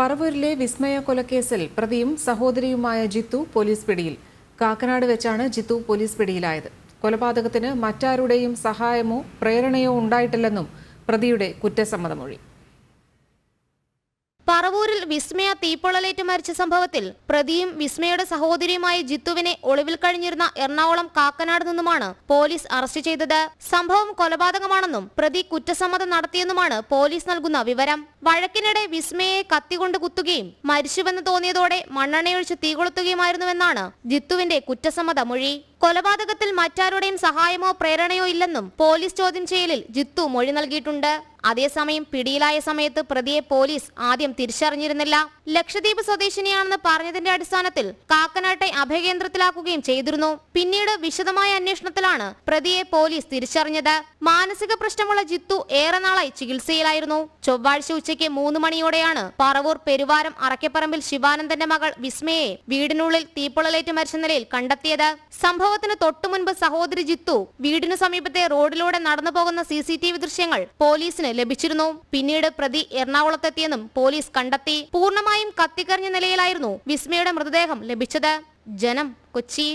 പറവൂരിലെ വിസ്മയ കൊലക്കേസിൽ പ്രതിയും സഹോദരിയുമായ ജിത്തു പോലീസ് പിടിയിൽ. കാക്കനാട് വെച്ചാണ് ജിത്തു പോലീസ് പിടിയിലായത്. കൊലപാതകത്തിന് മറ്റാരുടെയും സഹായമോ പ്രേരണയോ ഉണ്ടായിട്ടില്ലെന്നും പ്രതിയുടെ കുറ്റസമ്മതമൊഴി. പറവൂരിൽ വിസ്മയ തീപ്പൊള്ളലേറ്റ് മരിച്ച സംഭവത്തിൽ പ്രതിയും വിസ്മയുടെ സഹോദരിയുമായ ജിത്തുവിനെ ഒളിവിൽ കഴിഞ്ഞിരുന്ന എറണാകുളം കാക്കനാട് നിന്നുമാണ് പോലീസ് അറസ്റ്റ് ചെയ്തത്. സംഭവം കൊലപാതകമാണെന്നും പ്രതി കുറ്റസമ്മതം നടത്തിയെന്നുമാണ് പോലീസ് നൽകുന്ന വിവരം. വഴക്കിനിടെ വിസ്മയെ കത്തികൊണ്ട് കുത്തുകയും മരിച്ചുവെന്ന് തോന്നിയതോടെ മണ്ണെണ്ണയൊഴിച്ച് തീ കൊളുത്തുകയുമായിരുന്നുവെന്നാണ് ജിത്തുവിന്റെ കുറ്റസമ്മത മൊഴി. കൊലപാതകത്തിൽ മറ്റാരുടെയും സഹായമോ പ്രേരണയോ ഇല്ലെന്നും പോലീസ് ചോദ്യം ചെയ്യലിൽ ജിത്തു മൊഴി നൽകിയിട്ടുണ്ട്. അതേസമയം പിടിയിലായ സമയത്ത് പ്രതിയെ പോലീസ് ആദ്യം തിരിച്ചറിഞ്ഞിരുന്നില്ല. ലക്ഷദ്വീപ് സ്വദേശിനിയാണെന്ന് പറഞ്ഞതിന്റെ അടിസ്ഥാനത്തിൽ കാക്കനാട്ടെ അഭയകേന്ദ്രത്തിലാക്കുകയും ചെയ്തിരുന്നു. പിന്നീട് വിശദമായ അന്വേഷണത്തിലാണ് പ്രതിയെ പോലീസ് തിരിച്ചറിഞ്ഞത്. മാനസിക പ്രശ്നമുള്ള ജിത്തു ഏറെ നാളായി ചികിത്സയിലായിരുന്നു. ചൊവ്വാഴ്ച ഉച്ചയ്ക്ക് മൂന്ന് മണിയോടെയാണ് പറവൂർ പെരുവാരം അറക്കപ്പറമ്പിൽ ശിവാനന്ദന്റെ മകൾ വിസ്മയെ വീടിനുള്ളിൽ തീപ്പൊള്ളലേറ്റ് മരിച്ച നിലയിൽ കണ്ടെത്തിയത്. സംഭവത്തിന് തൊട്ടുമുൻപ് സഹോദരി ജിത്തു വീടിനു സമീപത്തെ റോഡിലൂടെ നടന്നു പോകുന്ന സി ദൃശ്യങ്ങൾ പോലീസിന് ലഭിച്ചിരുന്നു. പിന്നീട് പ്രതി എറണാകുളത്തെത്തിയെന്നും പോലീസ് കണ്ടെത്തി. പൂർണമായും കത്തിക്കറിഞ്ഞ നിലയിലായിരുന്നു വിസ്മയുടെ മൃതദേഹം ലഭിച്ചത്. ജനം കൊച്ചി.